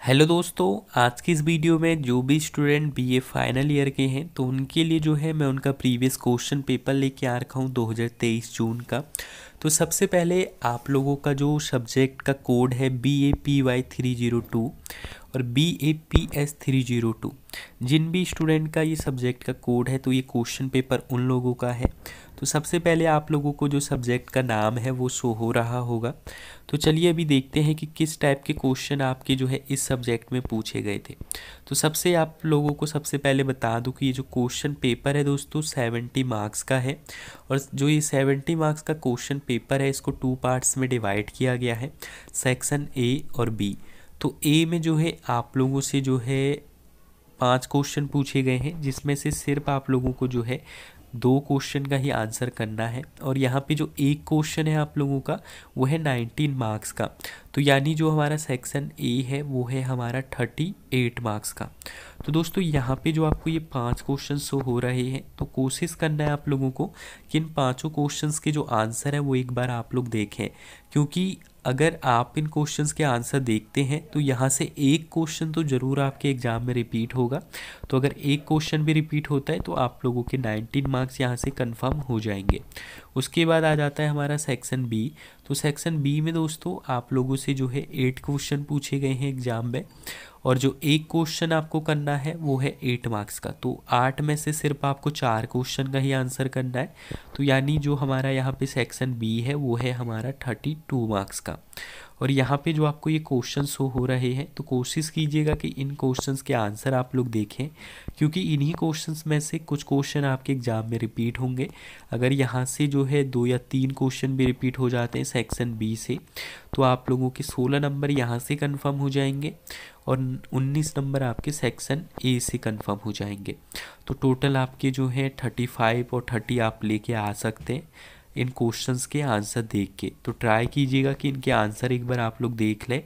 Hello दोस्तों, आज की इस वीडियो में जो भी स्टूडेंट बीए फाइनल ईयर के हैं तो उनके लिए जो है मैं उनका प्रीवियस क्वेश्चन पेपर लेके आ रखा हूँ 2023 जून का। तो सबसे पहले आप लोगों का जो सब्जेक्ट का कोड है B A P Y three zero two और B A P S three zero two जिन भी स्टूडेंट का ये सब्जेक्ट का कोड है तो ये क्वेश्चन पेपर उन लोगों का है। तो सबसे पहले आप लोगों को जो सब्जेक्ट का नाम है वो शो हो रहा होगा। तो चलिए अभी देखते हैं कि किस टाइप के क्वेश्चन आपके जो है इस सब्जेक्ट में पूछे गए थे। तो सबसे आप लोगों को सबसे पहले बता दूँ कि ये जो क्वेश्चन पेपर है दोस्तों सेवेंटी मार्क्स का है। और जो ये सेवेंटी मार्क्स का क्वेश्चन पेपर है, इसको टू पार्ट्स में डिवाइड किया गया है सेक्शन ए और बी तो ए में जो है आप लोगों से जो है पाँच क्वेश्चन पूछे गए हैं, जिसमें से सिर्फ़ आप लोगों को जो है दो क्वेश्चन का ही आंसर करना है और यहाँ पे जो एक क्वेश्चन है आप लोगों का, वो है नाइनटीन मार्क्स का। तो यानी जो हमारा सेक्शन ए है, वो है हमारा थर्टी एट मार्क्स का। तो दोस्तों, यहाँ पे जो आपको ये पाँच क्वेश्चन शो हो रहे हैं तो कोशिश करना है आप लोगों को कि इन पाँचों क्वेश्चंस के जो आंसर है, वो एक बार आप लोग देखें। क्योंकि अगर आप इन क्वेश्चंस के आंसर देखते हैं तो यहाँ से एक क्वेश्चन तो ज़रूर आपके एग्ज़ाम में रिपीट होगा। तो अगर एक क्वेश्चन भी रिपीट होता है तो आप लोगों के 19 मार्क्स यहाँ से कंफर्म हो जाएँगे। उसके बाद आ जाता है हमारा सेक्शन बी तो सेक्शन बी में दोस्तों, आप लोगों से जो है एट क्वेश्चन पूछे गए हैं एग्ज़ाम में। और जो एक क्वेश्चन आपको करना है, वो है एट मार्क्स का। तो आठ में से सिर्फ़ आपको चार क्वेश्चन का ही आंसर करना है। तो यानी जो हमारा यहाँ पे सेक्शन बी है, वो है हमारा थर्टी टू मार्क्स का। और यहाँ पे जो आपको ये क्वेश्चन शो हो रहे हैं तो कोशिश कीजिएगा कि इन क्वेश्चंस के आंसर आप लोग देखें, क्योंकि इन्हीं क्वेश्चंस में से कुछ क्वेश्चन आपके एग्ज़ाम में रिपीट होंगे। अगर यहाँ से जो है दो या तीन क्वेश्चन भी रिपीट हो जाते हैं सेक्शन बी से तो आप लोगों के सोलह नंबर यहाँ से कन्फर्म हो जाएँगे और उन्नीस नंबर आपके सेक्शन ए से कन्फर्म हो जाएँगे। तो टोटल आपके जो है थर्टी फाइव और थर्टी आप लेके आ सकते हैं। इन क्वेश्चंस के आंसर देख के। तो ट्राई कीजिएगा कि इनके आंसर एक बार आप लोग देख लें।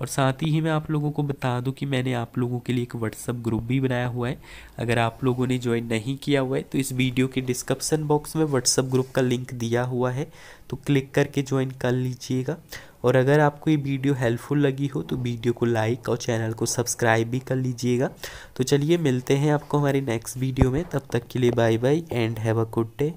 और साथ ही मैं आप लोगों को बता दूँ कि मैंने आप लोगों के लिए एक व्हाट्सअप ग्रुप भी बनाया हुआ है। अगर आप लोगों ने ज्वाइन नहीं किया हुआ है तो इस वीडियो के डिस्क्रिप्सन बॉक्स में व्हाट्सअप ग्रुप का लिंक दिया हुआ है। तो क्लिक करके ज्वाइन कर लीजिएगा। और अगर आपको ये वीडियो हेल्पफुल लगी हो तो वीडियो को लाइक और चैनल को सब्सक्राइब भी कर लीजिएगा। तो चलिए मिलते हैं आपको हमारे नेक्स्ट वीडियो में। तब तक के लिए bye bye and have a good day